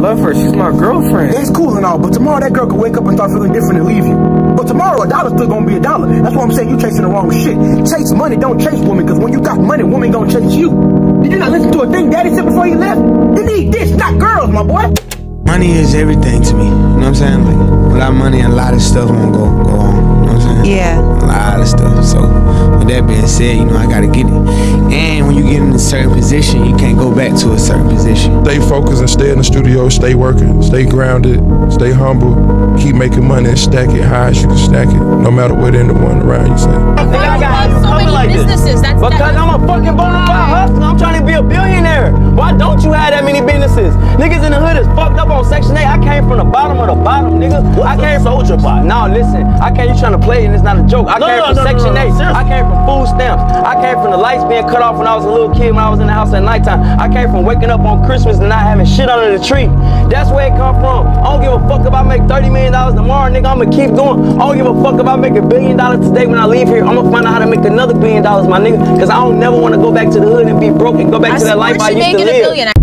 love her. She's my girlfriend. It's cool and all, but tomorrow that girl could wake up and start feeling different and leave you. But tomorrow a dollar still gonna be a dollar. That's why I'm saying you chasing the wrong shit. Chase money, don't chase women, because when you got money, women gonna chase you. Did you not listen to a thing daddy said before you left? You need this, not girls, my boy. Money is everything to me. You know what I'm saying? Like without money, a lot of stuff won't go go on. You know what I'm saying? Yeah. A lot of stuff. So with that being said, you know I gotta get it. And when you get in a certain position, you can't go back to a certain position. Stay focused and stay in the studio, stay working, stay grounded, stay humble, keep making money and stack it high as you can stack it, no matter what anyone around you say. Nigga, I got so coming many like this. businesses. That's Because that, I'm a fucking bona fide hustler. I'm trying to be a billionaire. Why don't you have that many businesses? Niggas in the hood is fucked up on Section 8. I came from the bottom of the bottom, nigga. I came from soldier bot. No, listen. I came. You trying to play and it's not a joke. I No, came no, from no, no, Section no, 8. seriously. I came from the lights being cut off when I was a little kid when I was in the house at nighttime. I came from waking up on Christmas and not having shit under the tree. That's where it come from. I don't give a fuck if I make $30 million tomorrow, nigga. I'ma keep going. I don't give a fuck if I make a billion dollars today when I leave here. I'm gonna find out how to make another billion dollars, my nigga. Cause I don't never wanna go back to the hood and be broke and go back I to that life I used to live.